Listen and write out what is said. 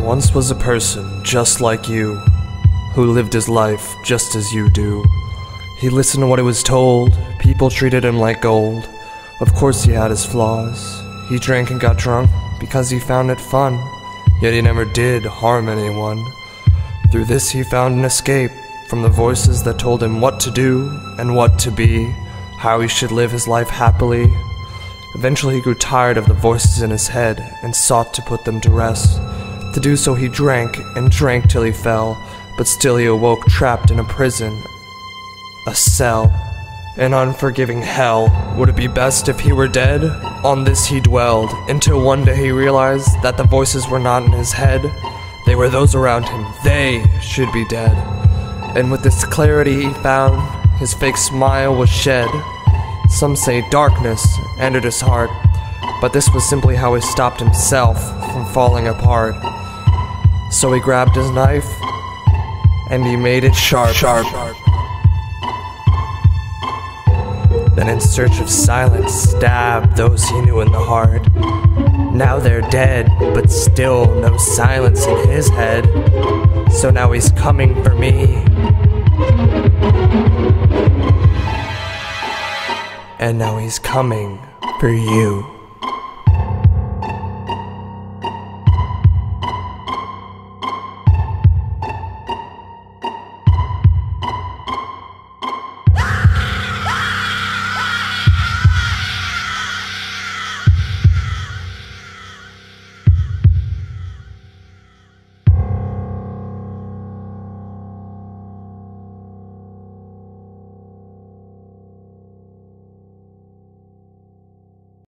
once was a person just like you, who lived his life just as you do. He listened to what he was told, people treated him like gold. Of course, he had his flaws. He drank and got drunk because he found it fun, yet he never did harm anyone. Through this, he found an escape from the voices that told him what to do and what to be, how he should live his life happily. Eventually, he grew tired of the voices in his head and sought to put them to rest. To do so, he drank and drank till he fell, but still he awoke trapped in a prison, a cell, an unforgiving hell. Would it be best if he were dead? On this he dwelled, until one day he realized that the voices were not in his head. They were those around him. They should be dead. And with this clarity he found, his fake smile was shed. Some say darkness entered his heart, but this was simply how he stopped himself from falling apart. So he grabbed his knife and he made it sharp. Sharp. Then, in search of silence, stabbed those he knew in the heart. Now they're dead, but still no silence in his head. So now he's coming for me. And now he's coming for you.